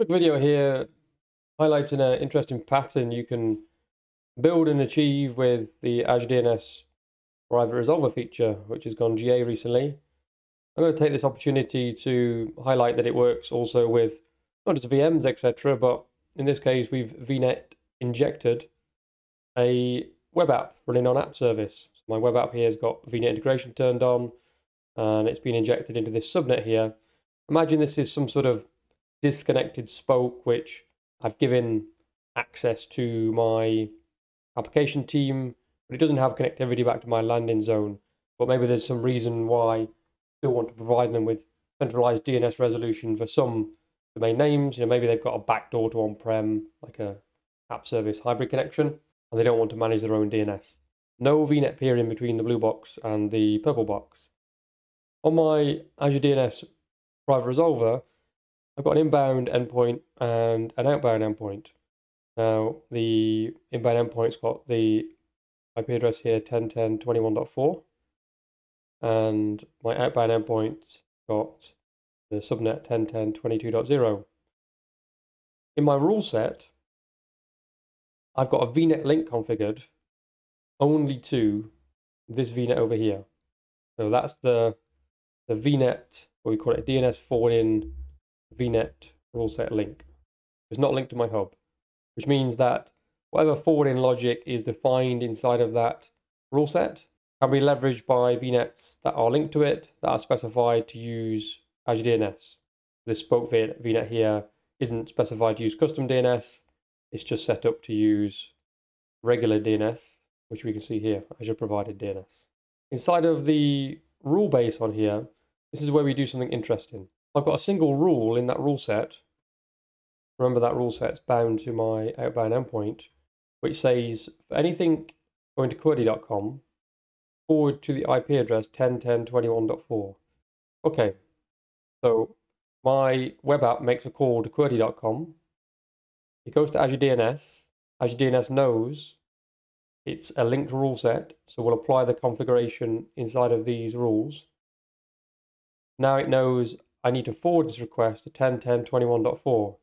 Quick video here highlighting an interesting pattern you can build and achieve with the Azure DNS Private Resolver feature, which has gone GA recently. I'm going to take this opportunity to highlight that it works also with not just VMs, etc., but in this case, we've VNet injected a web app running on app service. So my web app here has got VNet integration turned on, and it's been injected into this subnet here. Imagine this is some sort of disconnected spoke which I've given access to my application team, but it doesn't have connectivity back to my landing zone. But maybe there's some reason why I still want to provide them with centralized DNS resolution for some domain names. You know, maybe they've got a backdoor to on-prem, like a app service hybrid connection, and they don't want to manage their own DNS. No VNet peering between the blue box and the purple box. On my Azure DNS private resolver, I've got an inbound endpoint and an outbound endpoint. Now, the inbound endpoint's got the IP address here 10.10.21.4, and my outbound endpoint's got the subnet 10.10.22.0. In my rule set, I've got a VNet link configured only to this VNet over here. So that's the the VNet, what we call it, DNS forwarding VNet rule set link. It's not linked to my hub, which means that whatever forwarding logic is defined inside of that rule set can be leveraged by VNets that are linked to it that are specified to use Azure DNS. This spoke VNet here isn't specified to use custom DNS, it's just set up to use regular DNS, which we can see here, Azure provided DNS. Inside of the rule base on here, this is where we do something interesting. I've got a single rule in that rule set. Remember that rule set's bound to my outbound endpoint, which says for anything going to QWERTY.com, forward to the IP address 10.10.21.4. Okay, so my web app makes a call to QWERTY.com. It goes to Azure DNS. Azure DNS knows it's a linked rule set, so we'll apply the configuration inside of these rules. Now it knows I need to forward this request to 10.10.21.4.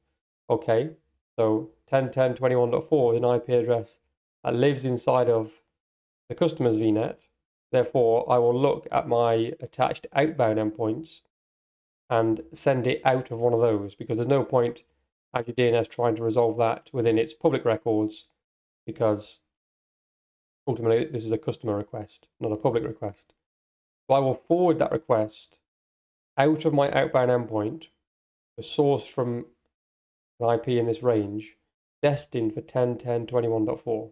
Okay, so 10.10.21.4 is an IP address that lives inside of the customer's VNet. Therefore, I will look at my attached outbound endpoints and send it out of one of those because there's no point Azure DNS trying to resolve that within its public records because ultimately this is a customer request, not a public request. So I will forward that request out of my outbound endpoint, a source from an IP in this range, destined for 10.10.21.4.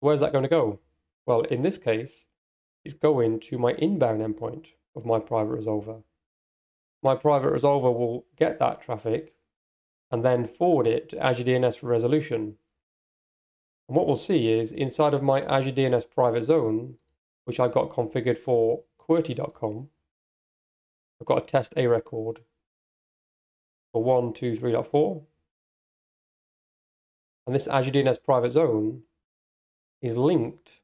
Where's that going to go? Well, in this case, it's going to my inbound endpoint of my private resolver. My private resolver will get that traffic and then forward it to Azure DNS for resolution. And what we'll see is inside of my Azure DNS private zone, which I've got configured for QWERTY.com, I've got a test A record for 123.4. And this Azure DNS private zone is linked,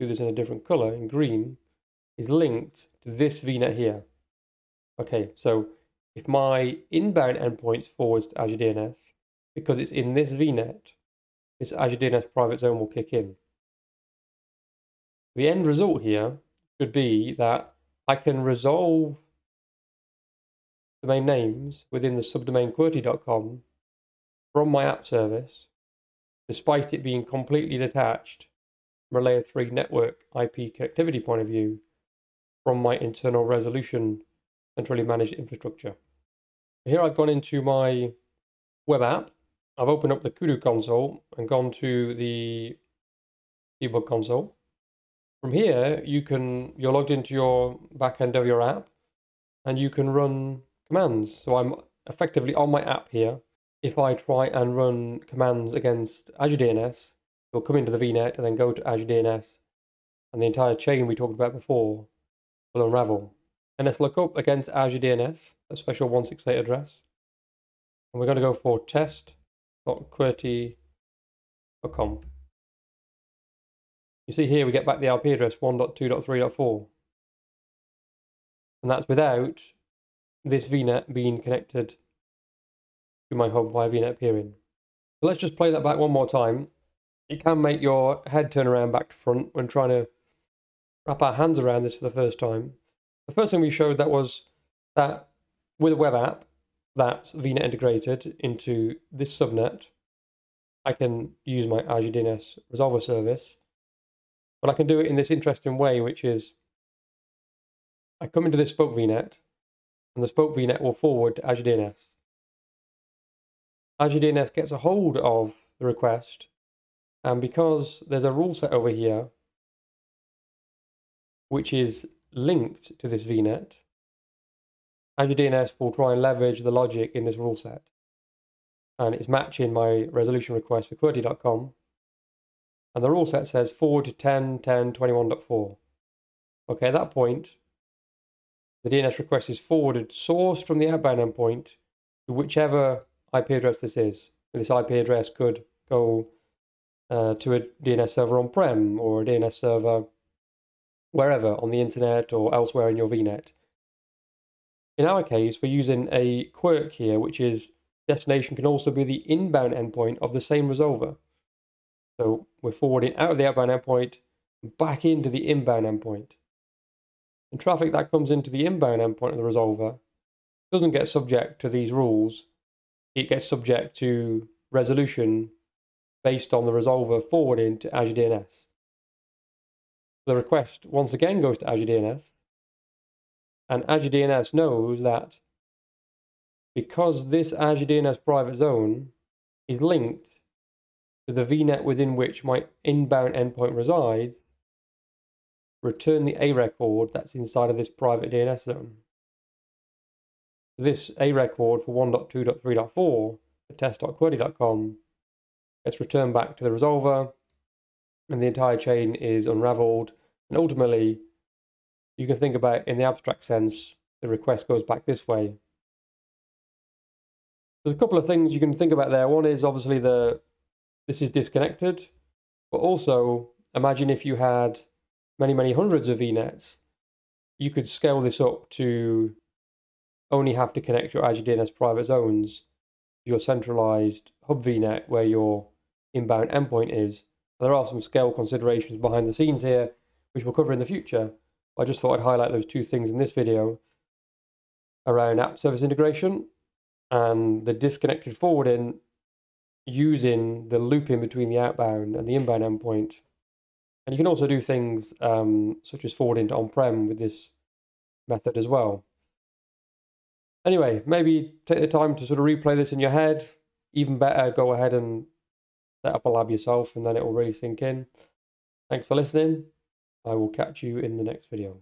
do this in a different color, in green, is linked to this VNet here. Okay, so if my inbound endpoint forwards to Azure DNS, because it's in this VNet, this Azure DNS private zone will kick in. The end result here should be that I can resolve domain names within the subdomain QWERTY.com from my app service, despite it being completely detached from a layer 3 network IP connectivity point of view from my internal resolution centrally managed infrastructure. Here I've gone into my web app. I've opened up the Kudu console and gone to the debug console. From here, you can you're logged into your backend of your app, and you can run commands. So I'm effectively on my app here. If I try and run commands against Azure DNS, it'll come into the VNet and then go to Azure DNS, and the entire chain we talked about before will unravel. And let's look up against Azure DNS, a special 168 address. And we're going to go for test.qwerty.com. You see here we get back the IP address 1.2.3.4. And that's without this VNet being connected to my hub via VNet peering. So let's just play that back one more time. It can make your head turn around back to front when trying to wrap our hands around this for the first time. The first thing we showed that was that with a web app that's VNet integrated into this subnet, I can use my Azure DNS resolver service. But I can do it in this interesting way, which is I come into this spoke VNet, and the spoke VNet will forward to Azure DNS. Azure DNS gets a hold of the request, and because there's a rule set over here, which is linked to this VNet, Azure DNS will try and leverage the logic in this rule set. And it's matching my resolution request for QWERTY.com. And the rule set says forward to 10.10.21.4. Okay, at that point, the DNS request is forwarded sourced from the outbound endpoint to whichever IP address this is. This IP address could go uh, to a DNS server on prem or a DNS server wherever on the internet or elsewhere in your VNet. In our case, we're using a quirk here, which is destination can also be the inbound endpoint of the same resolver. So we're forwarding out of the outbound endpoint back into the inbound endpoint. And traffic that comes into the inbound endpoint of the resolver doesn't get subject to these rules. It gets subject to resolution based on the resolver forwarding to Azure DNS. The request once again goes to Azure DNS, and Azure DNS knows that because this Azure DNS private zone is linked to the VNet within which my inbound endpoint resides, return the A record that's inside of this private DNS zone. This A record for 1.2.3.4 for test.qwerty.com gets returned back to the resolver and the entire chain is unraveled. And ultimately, you can think about in the abstract sense, the request goes back this way. There's a couple of things you can think about there. One is obviously the this is disconnected, but also imagine if you had many, many hundreds of VNets, you could scale this up to only have to connect your Azure DNS private zones your centralized hub VNet where your inbound endpoint is. There are some scale considerations behind the scenes here, which we'll cover in the future. I just thought I'd highlight those two things in this video around app service integration and the disconnected forwarding using the looping between the outbound and the inbound endpoint and you can also do things um, such as forwarding to on-prem with this method as well. Anyway, maybe take the time to sort of replay this in your head. Even better, go ahead and set up a lab yourself and then it will really sink in. Thanks for listening. I will catch you in the next video.